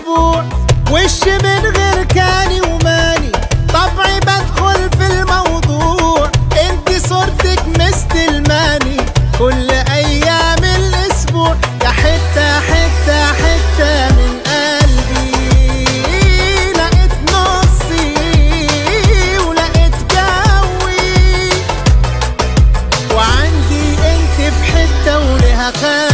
أسبوع وش من غير كاني وماني؟ طبعي بدخل في الموضوع انت صورتك مستلماني كل أيام الأسبوع يا حتة حتة حتة من قلبي. لقيت نصي ولقيت جوي. وعندي انت في حتة ولها خالي